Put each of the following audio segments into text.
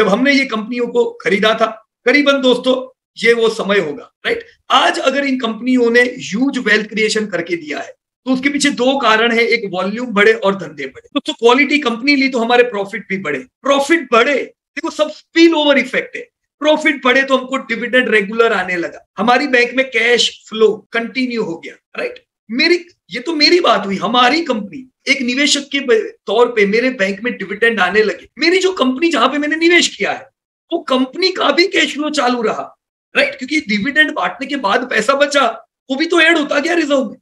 जब हमने ये कंपनियों को खरीदा था, करीबन दोस्तों, ये वो समय होगा राइट आज अगर इन कंपनियों ने ह्यूज वेल्थ क्रिएशन करके दिया है तो उसके पीछे दो कारण है, एक वॉल्यूम बढ़े और धंधे बढ़े। तो क्वालिटी कंपनी ली तो हमारे प्रॉफिट भी बढ़े। प्रॉफिट बढ़े, देखो सब स्पिल ओवर इफ़ेक्ट है। प्रॉफिट बढ़े तो हमको डिविडेंड रेगुलर आने लगा। हमारी बैंक में कैश फ्लो कंटिन्यू हो गया राइट मेरी, ये तो मेरी बात हुई, हमारी कंपनी एक निवेशक के तौर पे मेरे बैंक में डिविडेंड आने लगे। मेरी जो कंपनी जहाँ पे मैंने निवेश किया है, वो कंपनी का भी कैश फ्लो चालू रहा राइट क्योंकि डिविडेंड बांटने के बाद पैसा बचा, वो भी तो एड होता गया रिज़र्व में।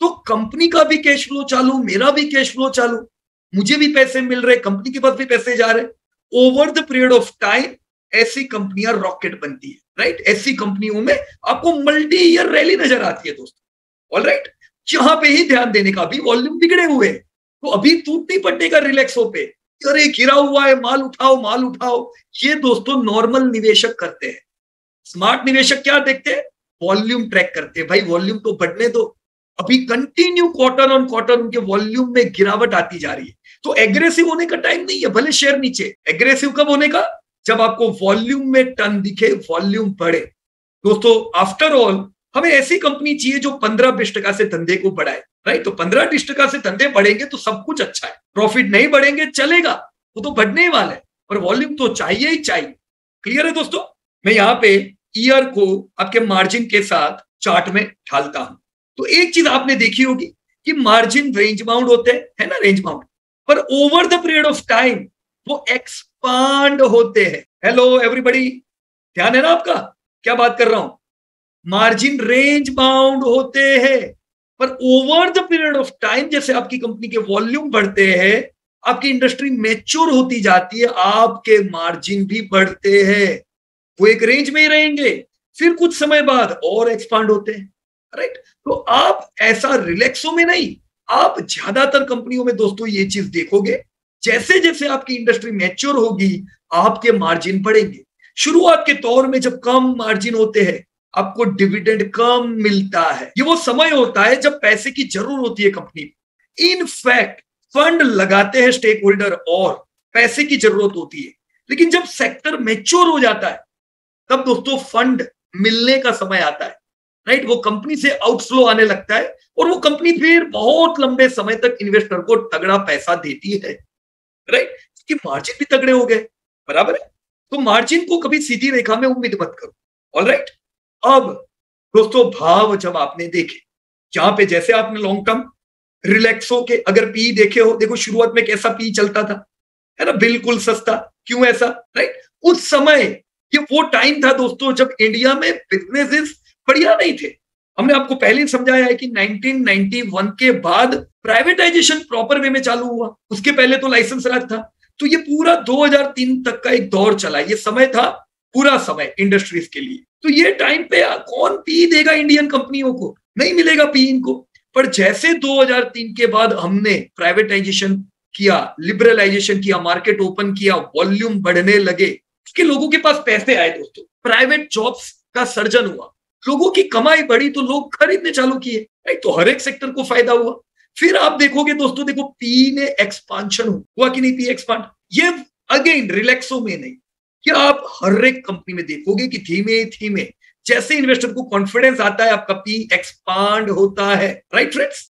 तो कंपनी का भी कैश फ्लो चालू, मेरा भी कैश फ्लो चालू, मुझे भी पैसे मिल रहे कंपनी के पास भी पैसे जा रहे। Over the period of time ऐसी कंपनियाँ रॉकेट बनती है राइट ऐसी कंपनियों में आपको मल्टी ईयर रैली नज़र आती है दोस्तों। ऑल राइट जहाँ पे ही ध्यान देने का अभी वॉल्यूम बिगड़े हुए। तो अभी टूटनी पड़ने का रिलैक्स हो पे। अरे, गिरा हुआ है, माल उठाओ माल उठाओ। ये दोस्तों नॉर्मल निवेशक करते हैं। स्मार्ट निवेशक क्या देखते हैं? वॉल्यूम ट्रैक करते हैं। भाई वॉल्यूम तो बढ़ने दो। अभी कंटिन्यू क्वार्टर ऑन क्वार्टर उनके वॉल्यूम में गिरावट आती जा रही है। तो एग्रेसिव होने का टाइम नहीं है, भले शेयर नीचे। एग्रेसिव कब होने का? जब आपको वॉल्यूम में टन दिखे वॉल्यूम बढ़े। दोस्तों आफ्टर ऑल हमें ऐसी कंपनी चाहिए जो पंद्रह बीस टका से धंधे को बढ़ाए राइट तो पंद्रह बीस टका से धंधे बढ़ेंगे तो सब कुछ अच्छा है। प्रॉफिट नहीं बढ़ेंगे, चलेगा। वो तो बढ़ने ही वाला है। और वॉल्यूम तो चाहिए ही चाहिए। क्लियर है दोस्तों? मैं यहाँ पे ईयर को आपके मार्जिन के साथ चार्ट में ढालता हूँ। तो एक चीज़ आपने देखी होगी कि मार्जिन रेंज बाउंड होते हैं, है ना? रेंज बाउंड पर over the period of time वो एक्सपांड होते हैं। हेलो एवरीबडी ध्यान है ना आपका? क्या बात कर रहा हूँ? मार्जिन रेंज बाउंड होते हैं, पर over the period of time जैसे आपकी कंपनी के वॉल्यूम बढ़ते हैं, आपकी इंडस्ट्री मेच्योर होती जाती है, आपके मार्जिन भी बढ़ते हैं। वो एक रेंज में ही रहेंगे, फिर कुछ समय बाद और एक्सपांड होते हैं राइट तो आप ऐसा रिलैक्सो में नहीं, आप ज़्यादातर कंपनियों में दोस्तों ये चीज़ देखोगे जैसे जैसे आपकी इंडस्ट्री मैच्योर होगी, आपके मार्जिन बढ़ेंगे। शुरुआत के तौर में जब कम मार्जिन होते हैं आपको डिविडेंड कम मिलता है। ये वो समय होता है जब पैसे की ज़रूरत होती है कंपनी इन फैक्ट फंड लगाते हैं स्टेक होल्डर और पैसे की ज़रूरत होती है। लेकिन जब सेक्टर मेच्योर हो जाता है, तब दोस्तों फंड मिलने का समय आता है। राइट वो कंपनी से आउटफ्लो आने लगता है और वो कंपनी फिर बहुत लंबे समय तक इन्वेस्टर को तगड़ा पैसा देती है। राइट इसकी मार्जिन भी तगड़े हो गए। बराबर है? तो मार्जिन को कभी सीधी रेखा में उम्मीद मत करो। ऑल राइट अब दोस्तों भाव जब आपने देखे, जहाँ पे जैसे आपने लॉन्ग टर्म रिलैक्सो के अगर पी देखे हो, देखो शुरुआत में कैसा पी चलता था, है ना? बिल्कुल सस्ता, क्यों ऐसा? राइट उस समय ये वो टाइम था दोस्तों जब इंडिया में बिजनेसेस बढ़िया नहीं थे। हमने आपको पहले ही समझाया है कि 1991 के बाद प्राइवेटाइजेशन प्रॉपर वे में चालू हुआ। उसके पहले तो लाइसेंस राज था। तो ये पूरा 2003 तक का एक दौर चला। ये समय था पूरा समय इंडस्ट्रीज़ के लिए। तो ये टाइम पे कौन पी देगा इंडियन कंपनियों को? नहीं मिलेगा पी इनको। पर जैसे 2003 के बाद हमने प्राइवेटाइजेशन किया लिबरलाइजेशन किया मार्केट ओपन किया वॉल्यूम बढ़ने लगे उसके लोगों के पास पैसे आए दोस्तों। प्राइवेट जॉब्स का सर्जन हुआ। लोगों की कमाई बढ़ी तो लोग खरीदने चालू किए। तो हर एक सेक्टर को फ़ायदा हुआ। फिर आप देखोगे दोस्तों, देखो पी ने एक्सपांशन हुआ कि नहीं पी एक्सपांड ये अगेन रिलैक्सो में नहीं। कि आप हर एक कंपनी में देखोगे कि धीमे धीमे, जैसे इन्वेस्टर को कॉन्फिडेंस आता है, आपका पी एक्सपांड होता है। Right friends